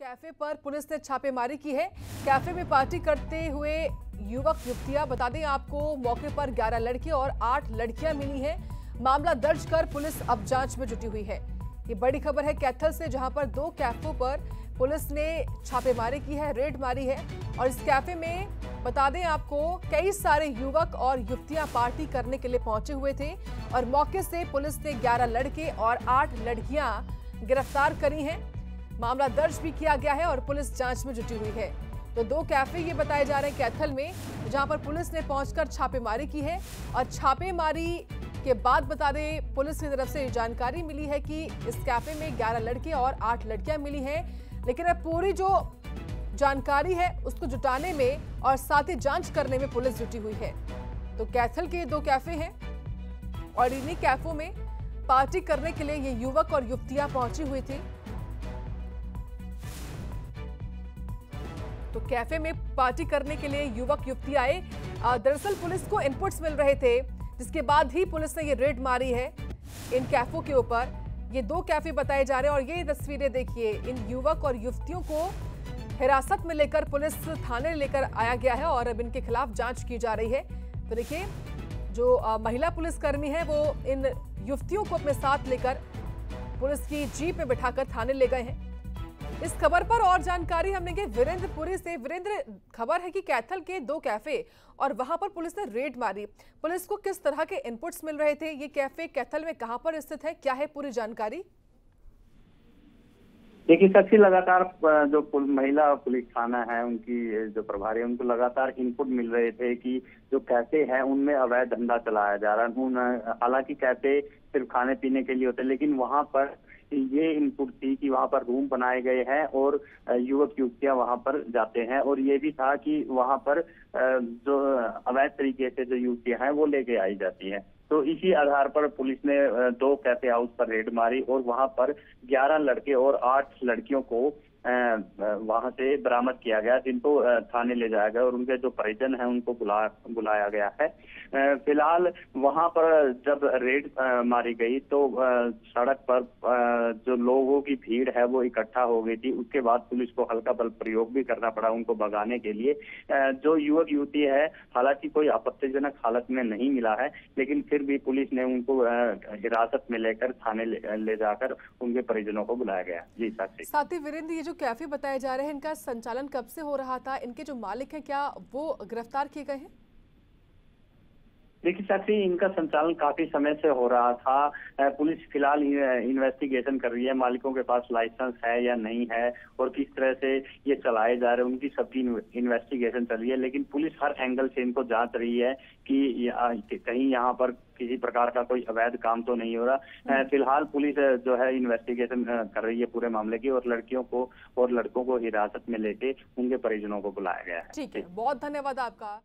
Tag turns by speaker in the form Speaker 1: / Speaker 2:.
Speaker 1: Cafe पर police ने छापेमारी की है। कैफ़े में पार्टी करते हुए युवक, युवतियाँ, बता दें आपको, मौके पर 11 लड़के और 8 लड़कियाँ मिली हैं। मामला दर्ज कर पुलिस अब जाँच में जुटी हुई है। ये बड़ी खबर है कैथल से, जहाँ पर दो कैफों पर पुलिस ने छापेमारी की है, रेड मारी है। और इस कैफ़े में, बता दें आपको, कई सारे युवक और युवतियाँ पार्टी करने के लिए पहुँचे हुए थे। और मौके से पुलिस ने 11 लड़के और 8 लड़कियाँ गिरफ़्तार करी हैं। मामला दर्ज भी किया गया है और पुलिस जाँच में जुटी हुई है। तो दो कैफ़े ये बताए जा रहे हैं कैथल में, जहाँ पर पुलिस ने पहुंचकर छापेमारी की है और छापेमारी के बाद बता दें, पुलिस की तरफ़ से जानकारी मिली है कि इस कैफ़े में 11 लड़के और 8 लड़कियाँ मिली हैं, लेकिन अब पूरी जो जानकारी है उसको जुटाने में और साथ ही जाँच करने में पुलिस जुटी हुई है। तो कैथल के दो कैफ़े हैं और इन्हीं कैफों में पार्टी करने के लिए ये युवक और युवतियाँ पहुँची हुई थी। तो कैफ़े में पार्टी करने के लिए युवक युवती आए। दरअसल पुलिस को इनपुट्स मिल रहे थे, जिसके बाद ही पुलिस ने ये रेड मारी है इन कैफों के ऊपर। ये दो कैफ़े बताए जा रहे हैं और ये तस्वीरें देखिए, इन युवक और युवतियों को हिरासत में लेकर पुलिस थाने लेकर आया गया है और अब इनके खिलाफ जाँच की जा रही है। तो देखिए, जो महिला पुलिसकर्मी है, वो इन युवतियों को अपने साथ लेकर पुलिस की जीप में बिठाकर थाने ले गए हैं। इस खबर पर और जानकारी हम लेंगे वीरेंद्रपुरी से। वीरेंद्र, खबर है कि कैथल के दो कैफ़े और वहाँ पर पुलिस ने रेड मारी। पुलिस को किस तरह के इनपुट्स मिल रहे थे? ये कैफ़े कैथल में कहाँ पर स्थित है? क्या है पूरी जानकारी?
Speaker 2: देखिए, साक्षी, लगातार जो महिला पुलिस थाना है, उनकी जो प्रभारी उनको लगातार इनपुट मिल रहे थे कि जो कैफ़े है, उनमें अवैध धंधा चलाया जा रहा है। हालाँकि कैफ़े सिर्फ़ खाने पीने के लिए होते हैं, लेकिन वहाँ पर ये इनपुट थी कि वहाँ पर रूम बनाए गए हैं और युवक युवतियाँ वहाँ पर जाते हैं और ये भी था कि वहाँ पर जो, अवैध तरीके से जो युवतियाँ हैं वो लेके आई जाती हैं। तो इसी आधार पर पुलिस ने दो कैफ़े हाउस पर रेड मारी और वहाँ पर 11 लड़के और 8 लड़कियों को वहाँ से बरामद किया गया जिनको थाने ले जाया गया और उनके जो परिजन हैं उनको बुला बुलाया गया है। फ़िलहाल वहाँ पर जब रेड मारी गई तो सड़क पर जो लोगों की भीड़ है वो इकट्ठा हो गई थी। उसके बाद पुलिस को हल्का बल प्रयोग भी करना पड़ा उनको भगाने के लिए। जो युवक युवती है हालाँकि कोई आपत्तिजनक हालत में नहीं मिला है लेकिन फिर भी पुलिस ने उनको हिरासत में लेकर थाने ले, ले जाकर उनके परिजनों को बुलाया गया। जी साक्षी।
Speaker 1: साथ ही वीरेंद्र जो कैफ़े बताए जा रहे हैं, इनका संचालन कब से हो रहा था, इनके जो मालिक हैं, क्या वो गिरफ़्तार किए गए हैं?
Speaker 2: देखिए साक्षी इनका संचालन काफ़ी समय से हो रहा था। पुलिस फ़िलहाल इन्वेस्टिगेशन कर रही है मालिकों के पास लाइसेंस है या नहीं है और किस तरह से ये चलाए जा रहे हैं उनकी सबकी इन्वेस्टिगेशन चल रही है। लेकिन पुलिस हर एंगल से इनको जाँच रही है कि कहीं यहाँ पर किसी प्रकार का कोई अवैध काम तो नहीं हो रहा। फ़िलहाल पुलिस जो है इन्वेस्टिगेशन कर रही है पूरे मामले की और लड़कियों को और लड़कों को हिरासत में लेके उनके परिजनों को बुलाया गया है।
Speaker 1: ठीक है बहुत धन्यवाद आपका।